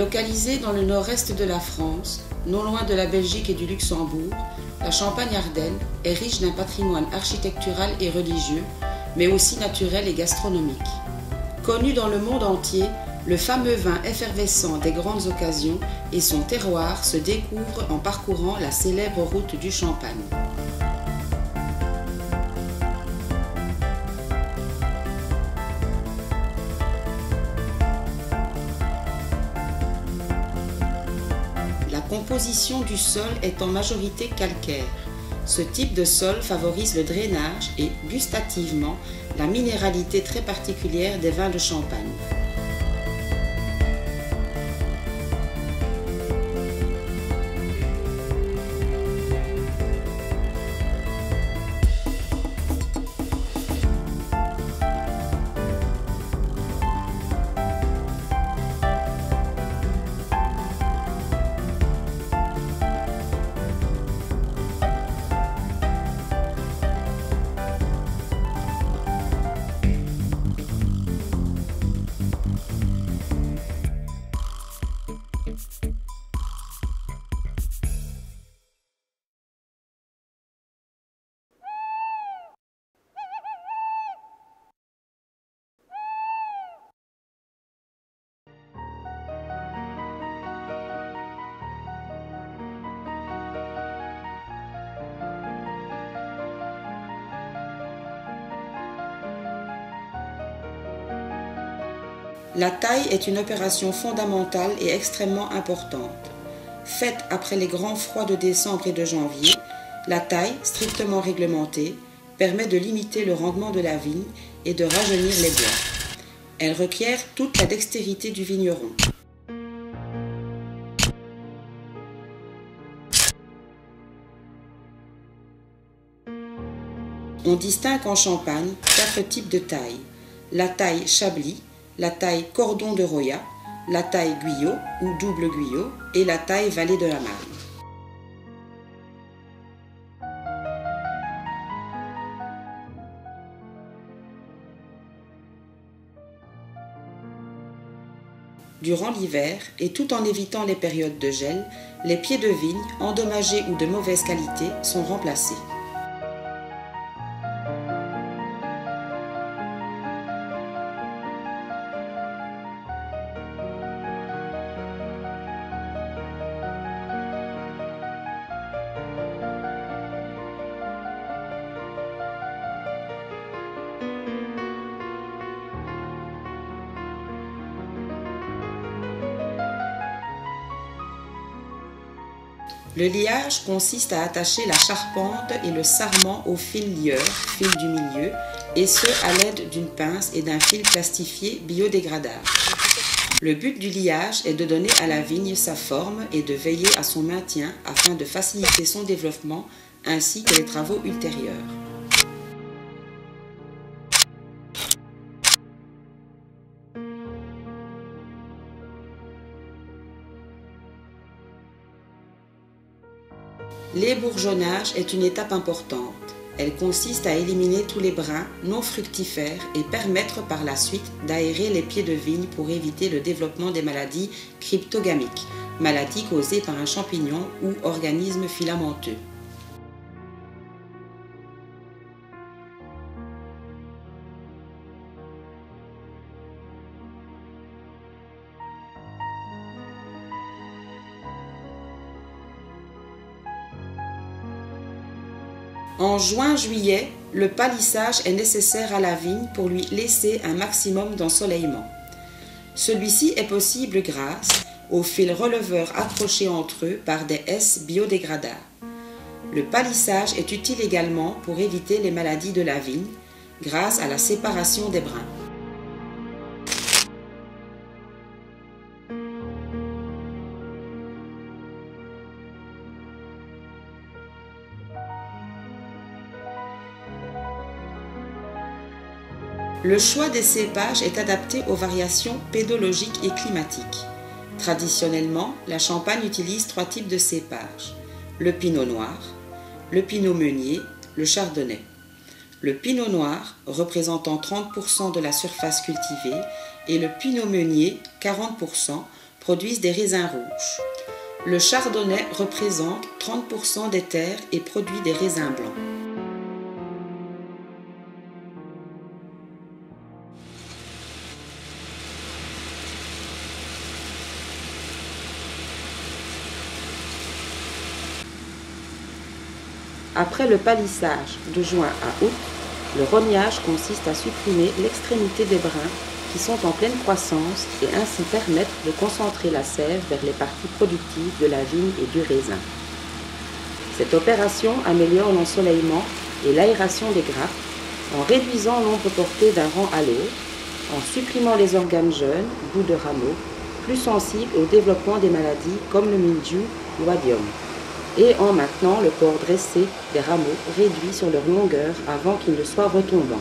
Localisée dans le nord-est de la France, non loin de la Belgique et du Luxembourg, la Champagne-Ardenne est riche d'un patrimoine architectural et religieux, mais aussi naturel et gastronomique. Connu dans le monde entier, le fameux vin effervescent des grandes occasions et son terroir se découvrent en parcourant la célèbre route du Champagne. Composition du sol est en majorité calcaire. Ce type de sol favorise le drainage et, gustativement, la minéralité très particulière des vins de Champagne. La taille est une opération fondamentale et extrêmement importante. Faite après les grands froids de décembre et de janvier, la taille, strictement réglementée, permet de limiter le rendement de la vigne et de rajeunir les bois. Elle requiert toute la dextérité du vigneron. On distingue en Champagne quatre types de taille. La taille Chablis, la taille cordon de Roya, la taille Guyot ou double Guyot et la taille vallée de la Marne. Durant l'hiver, et tout en évitant les périodes de gel, les pieds de vigne, endommagés ou de mauvaise qualité, sont remplacés. Le liage consiste à attacher la charpente et le sarment au fil lieur, fil du milieu, et ce à l'aide d'une pince et d'un fil plastifié biodégradable. Le but du liage est de donner à la vigne sa forme et de veiller à son maintien afin de faciliter son développement ainsi que les travaux ultérieurs. L'ébourgeonnage est une étape importante. Elle consiste à éliminer tous les brins non fructifères et permettre par la suite d'aérer les pieds de vigne pour éviter le développement des maladies cryptogamiques, maladies causées par un champignon ou organisme filamenteux. En juin-juillet, le palissage est nécessaire à la vigne pour lui laisser un maximum d'ensoleillement. Celui-ci est possible grâce aux fils releveurs accrochés entre eux par des S biodégradables. Le palissage est utile également pour éviter les maladies de la vigne grâce à la séparation des brins. Le choix des cépages est adapté aux variations pédologiques et climatiques. Traditionnellement, la Champagne utilise trois types de cépages. Le pinot noir, le pinot meunier, le chardonnay. Le pinot noir, représentant 30% de la surface cultivée, et le pinot meunier, 40%, produisent des raisins rouges. Le chardonnay représente 30% des terres et produit des raisins blancs. Après le palissage de juin à août, le rognage consiste à supprimer l'extrémité des brins qui sont en pleine croissance et ainsi permettre de concentrer la sève vers les parties productives de la vigne et du raisin. Cette opération améliore l'ensoleillement et l'aération des grappes en réduisant l'ombre portée d'un rang à l'autre, en supprimant les organes jeunes, bout de rameaux, plus sensibles au développement des maladies comme le mildiou ou adium, et en maintenant le port dressé des rameaux réduits sur leur longueur avant qu'ils ne soient retombants.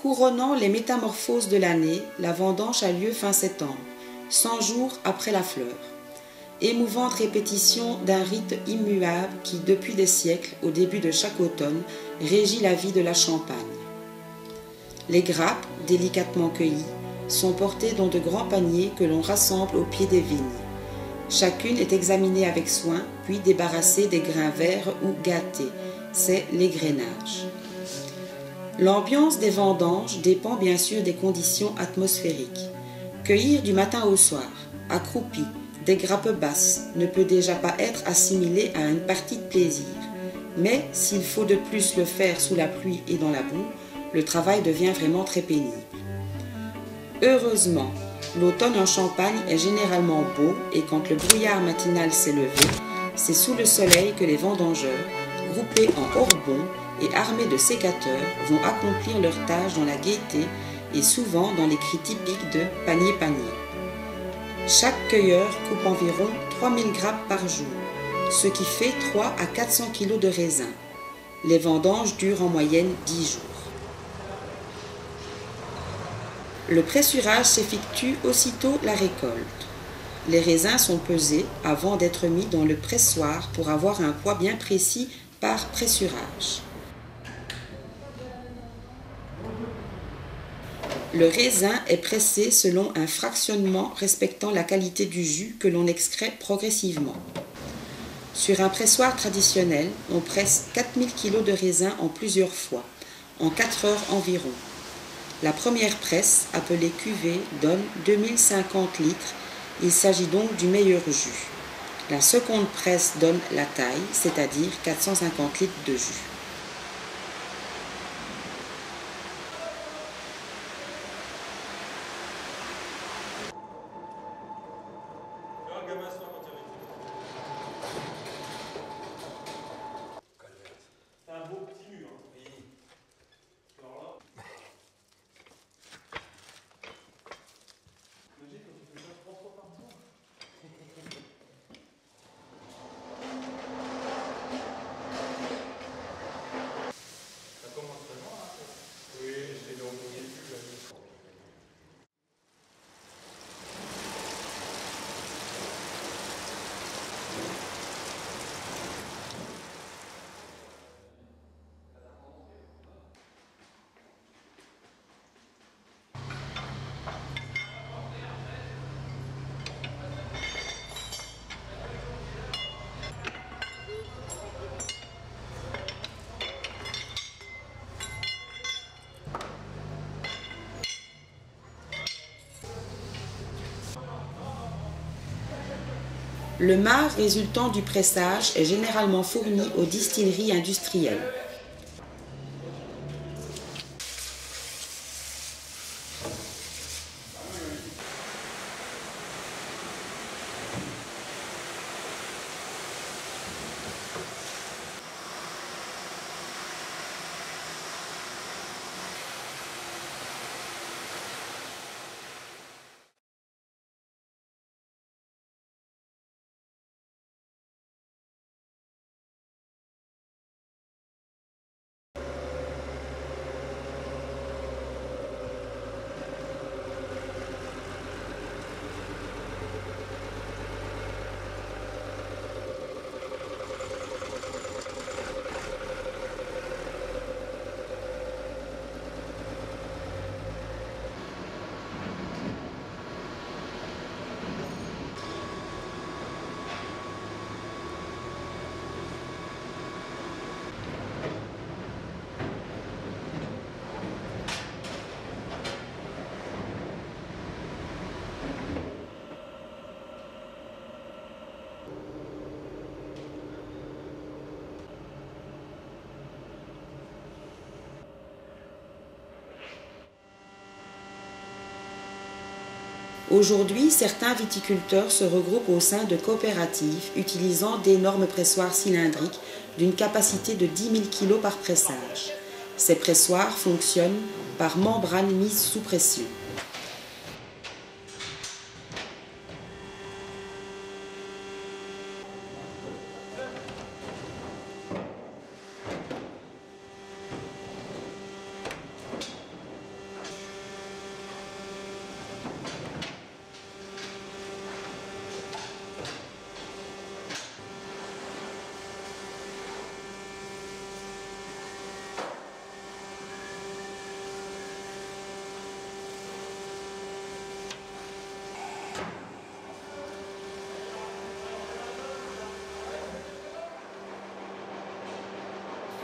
Couronnant les métamorphoses de l'année, la vendange a lieu fin septembre, 100 jours après la fleur. Émouvante répétition d'un rite immuable qui, depuis des siècles, au début de chaque automne, régit la vie de la Champagne. Les grappes, délicatement cueillies, sont portées dans de grands paniers que l'on rassemble au pied des vignes. Chacune est examinée avec soin, puis débarrassée des grains verts ou gâtés. C'est l'égrainage. L'ambiance des vendanges dépend bien sûr des conditions atmosphériques. Cueillir du matin au soir, accroupi, des grappes basses, ne peut déjà pas être assimilé à une partie de plaisir. Mais s'il faut de plus le faire sous la pluie et dans la boue, le travail devient vraiment très pénible. Heureusement, l'automne en Champagne est généralement beau et quand le brouillard matinal s'est levé, c'est sous le soleil que les vendangeurs, groupés en hors-bons, et armés de sécateurs vont accomplir leur tâche dans la gaieté et souvent dans les cris typiques de panier-panier. Chaque cueilleur coupe environ 3000 grappes par jour, ce qui fait 3 à 400 kg de raisin. Les vendanges durent en moyenne 10 jours. Le pressurage s'effectue aussitôt la récolte. Les raisins sont pesés avant d'être mis dans le pressoir pour avoir un poids bien précis par pressurage. Le raisin est pressé selon un fractionnement respectant la qualité du jus que l'on excrée progressivement. Sur un pressoir traditionnel, on presse 4000 kg de raisin en plusieurs fois, en 4 heures environ. La première presse, appelée cuvée, donne 2050 litres. Il s'agit donc du meilleur jus. La seconde presse donne la taille, c'est-à-dire 450 litres de jus. Le marc résultant du pressage est généralement fourni aux distilleries industrielles. Aujourd'hui, certains viticulteurs se regroupent au sein de coopératives utilisant d'énormes pressoirs cylindriques d'une capacité de 10 000 kg par pressage. Ces pressoirs fonctionnent par membrane mise sous pression.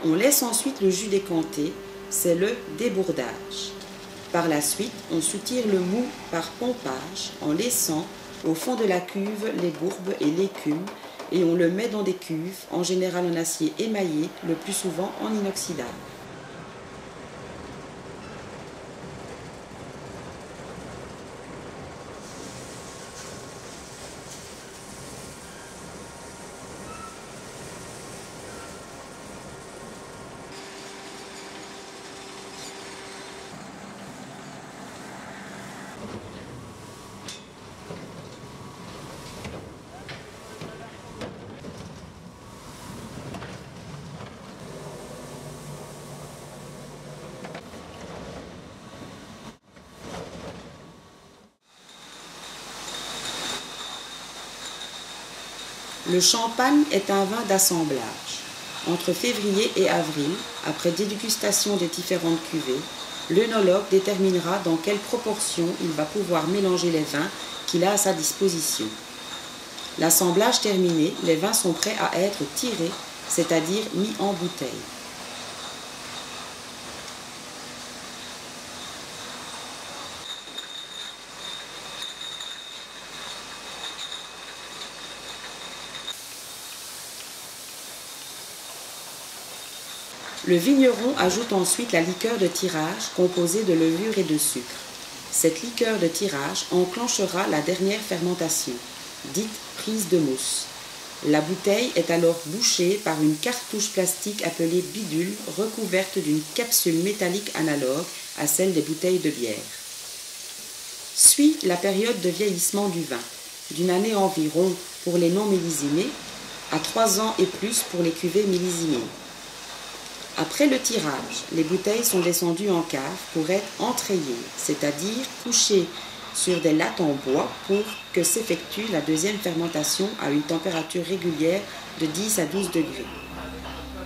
On laisse ensuite le jus décanter, c'est le débourdage. Par la suite, on soutire le mou par pompage en laissant au fond de la cuve les bourbes et l'écume et on le met dans des cuves, en général en acier émaillé, le plus souvent en inoxydable. Le champagne est un vin d'assemblage. Entre février et avril, après dégustation des différentes cuvées, l'œnologue déterminera dans quelle proportion il va pouvoir mélanger les vins qu'il a à sa disposition. L'assemblage terminé, les vins sont prêts à être tirés, c'est-à-dire mis en bouteille. Le vigneron ajoute ensuite la liqueur de tirage composée de levure et de sucre. Cette liqueur de tirage enclenchera la dernière fermentation, dite prise de mousse. La bouteille est alors bouchée par une cartouche plastique appelée bidule recouverte d'une capsule métallique analogue à celle des bouteilles de bière. Suit la période de vieillissement du vin, d'une année environ pour les non millésimés, à trois ans et plus pour les cuvées millésimées. Après le tirage, les bouteilles sont descendues en cave pour être entrayées, c'est-à-dire couchées sur des lattes en bois pour que s'effectue la deuxième fermentation à une température régulière de 10 à 12 degrés.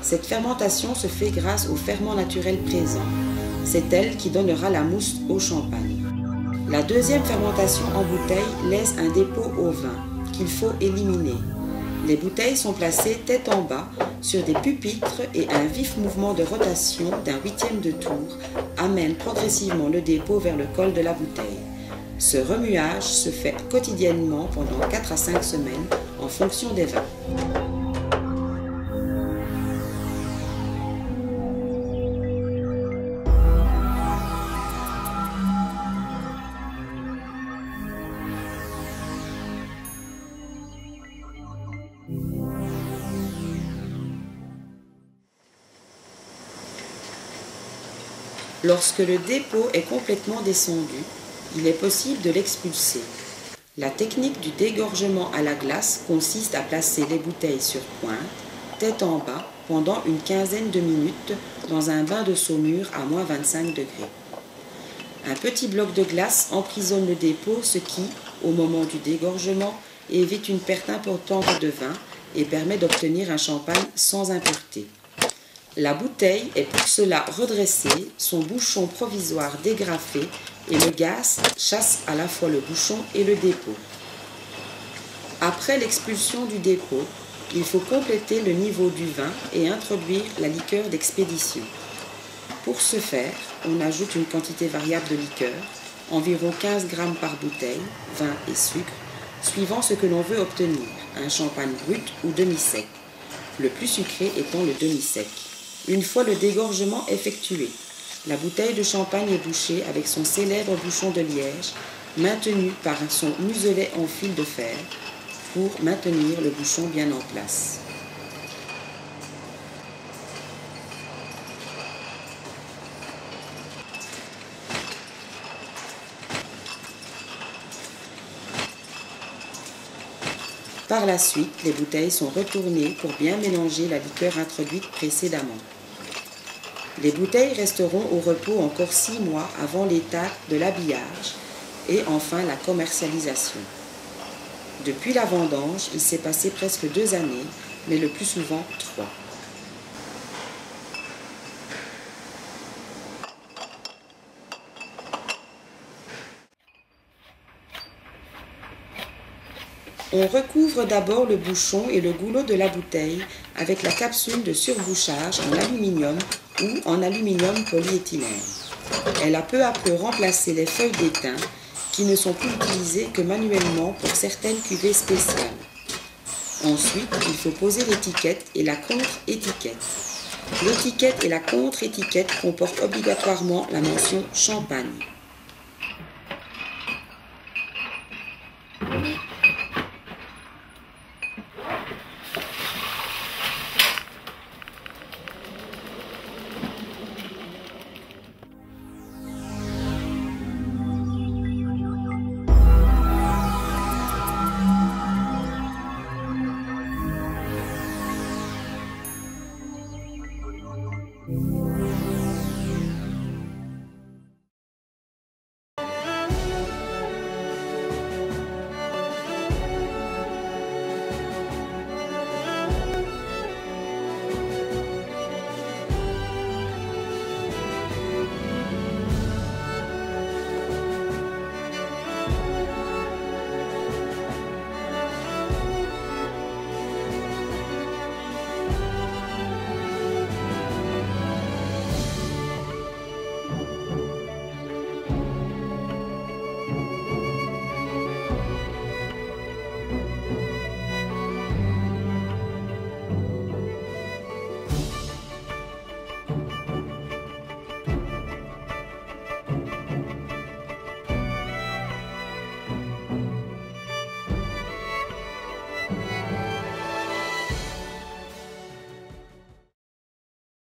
Cette fermentation se fait grâce au ferment naturel présent. C'est elle qui donnera la mousse au champagne. La deuxième fermentation en bouteille laisse un dépôt au vin qu'il faut éliminer. Les bouteilles sont placées tête en bas sur des pupitres et un vif mouvement de rotation d'un huitième de tour amène progressivement le dépôt vers le col de la bouteille. Ce remuage se fait quotidiennement pendant 4 à 5 semaines en fonction des vins. Lorsque le dépôt est complètement descendu, il est possible de l'expulser. La technique du dégorgement à la glace consiste à placer les bouteilles sur pointe, tête en bas, pendant une quinzaine de minutes dans un bain de saumure à moins 25 degrés. Un petit bloc de glace emprisonne le dépôt, ce qui, au moment du dégorgement, évite une perte importante de vin et permet d'obtenir un champagne sans impureté. La bouteille est pour cela redressée, son bouchon provisoire dégrafé et le gaz chasse à la fois le bouchon et le dépôt. Après l'expulsion du dépôt, il faut compléter le niveau du vin et introduire la liqueur d'expédition. Pour ce faire, on ajoute une quantité variable de liqueur, environ 15 g par bouteille, vin et sucre, suivant ce que l'on veut obtenir, un champagne brut ou demi-sec, le plus sucré étant le demi-sec. Une fois le dégorgement effectué, la bouteille de champagne est bouchée avec son célèbre bouchon de liège maintenu par son muselet en fil de fer pour maintenir le bouchon bien en place. Par la suite, les bouteilles sont retournées pour bien mélanger la liqueur introduite précédemment. Les bouteilles resteront au repos encore six mois avant l'étape de l'habillage et enfin la commercialisation. Depuis la vendange, il s'est passé presque deux années, mais le plus souvent trois. On recouvre d'abord le bouchon et le goulot de la bouteille avec la capsule de surbouchage en aluminium ou en aluminium polyéthylène. Elle a peu à peu remplacé les feuilles d'étain qui ne sont utilisées que manuellement pour certaines cuvées spéciales. Ensuite, il faut poser l'étiquette et la contre-étiquette. L'étiquette et la contre-étiquette comportent obligatoirement la mention champagne.